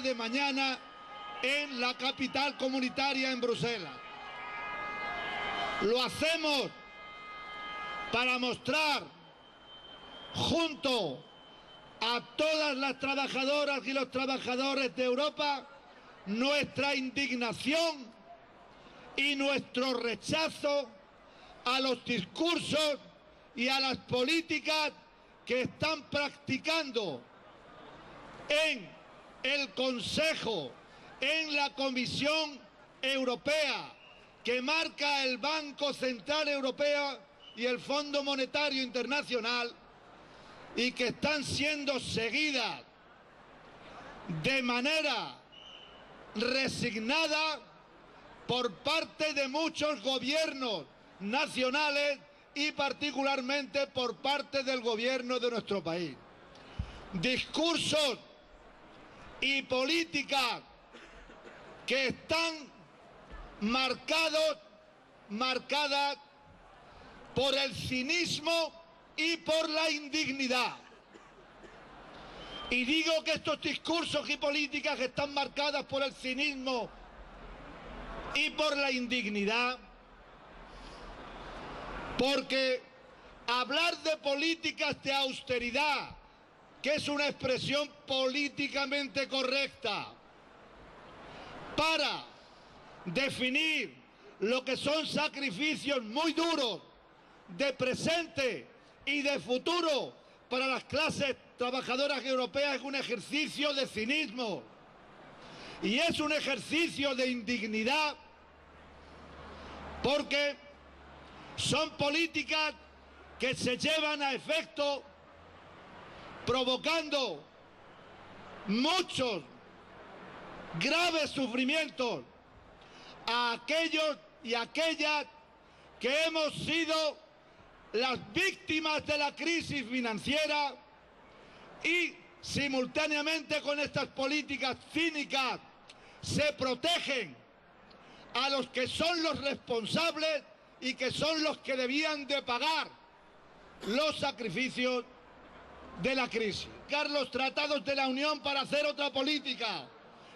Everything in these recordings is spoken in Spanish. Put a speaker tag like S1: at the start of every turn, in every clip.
S1: de mañana en la capital comunitaria en Bruselas. Lo hacemos para mostrar junto a todas las trabajadoras y los trabajadores de Europa nuestra indignación y nuestro rechazo a los discursos y a las políticas que están practicando en el Consejo, en la Comisión Europea, que marca el Banco Central Europeo y el Fondo Monetario Internacional, y que están siendo seguidas de manera resignada por parte de muchos gobiernos nacionales y particularmente por parte del gobierno de nuestro país. Discursos y políticas que están marcados, marcadas por el cinismo y por la indignidad. Y digo que estos discursos y políticas están marcadas por el cinismo y por la indignidad, porque hablar de políticas de austeridad, que es una expresión políticamente correcta, para definir lo que son sacrificios muy duros de presente y de futuro para las clases trabajadoras europeas. Es un ejercicio de cinismo y es un ejercicio de indignidad porque son políticas que se llevan a efecto provocando muchos graves sufrimientos a aquellos y aquellas que hemos sido las víctimas de la crisis financiera y simultáneamente con estas políticas cínicas se protegen a los que son los responsables y que son los que debían de pagar los sacrificios de la crisis. Los tratados de la Unión para hacer otra política,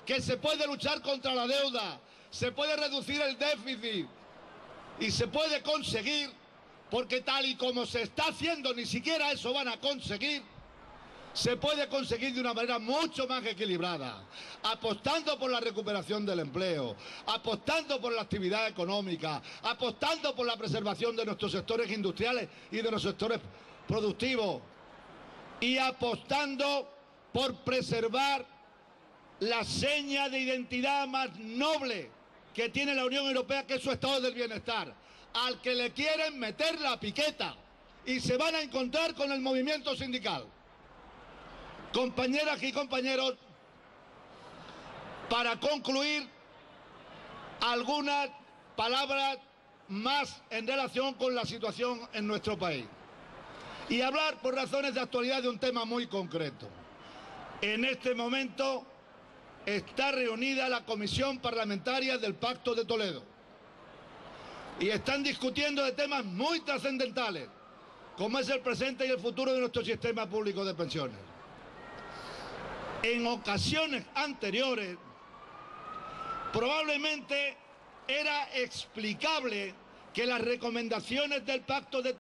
S1: que se puede luchar contra la deuda, se puede reducir el déficit y se puede conseguir, porque tal y como se está haciendo, ni siquiera eso van a conseguir, se puede conseguir de una manera mucho más equilibrada, apostando por la recuperación del empleo, apostando por la actividad económica, apostando por la preservación de nuestros sectores industriales y de los sectores productivos y apostando por preservar la seña de identidad más noble que tiene la Unión Europea, que es su estado del bienestar, al que le quieren meter la piqueta y se van a encontrar con el movimiento sindical. Compañeras y compañeros, para concluir, algunas palabras más en relación con la situación en nuestro país. Y hablar por razones de actualidad de un tema muy concreto. En este momento está reunida la Comisión Parlamentaria del Pacto de Toledo. Y están discutiendo de temas muy trascendentales, como es el presente y el futuro de nuestro sistema público de pensiones. En ocasiones anteriores, probablemente era explicable que las recomendaciones del Pacto de